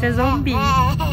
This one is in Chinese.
这 zombie。